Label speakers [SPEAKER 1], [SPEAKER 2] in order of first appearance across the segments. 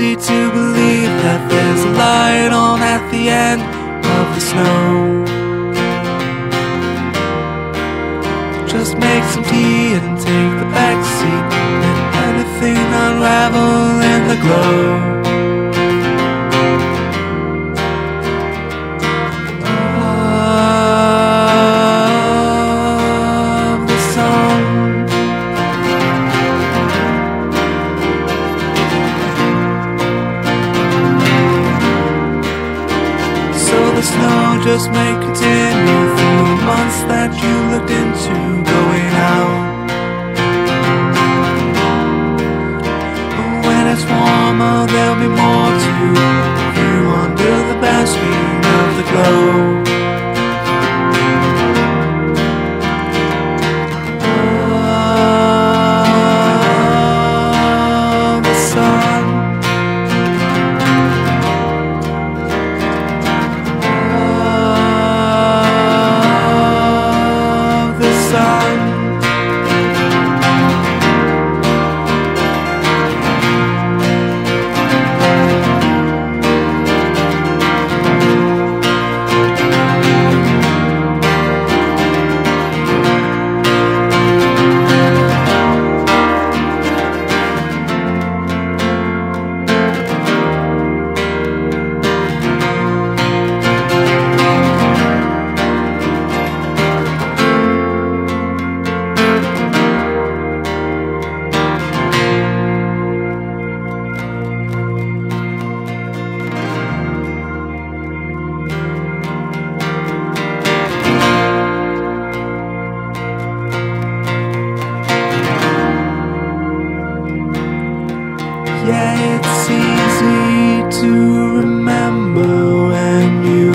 [SPEAKER 1] that there's a light on at the end of the snow. Just make some tea and take the back seat. And anything unravel in the glow. Just may continue through the months that you looked into going out. But when it's warmer, there'll be more to view under the basking of the glow. Yeah, it's easy to remember when you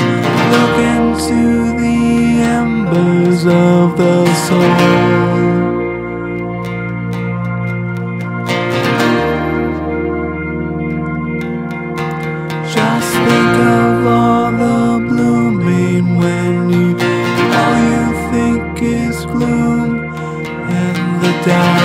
[SPEAKER 1] look into the embers of the soul. Just think of all the blooming when you all you think is gloom and the.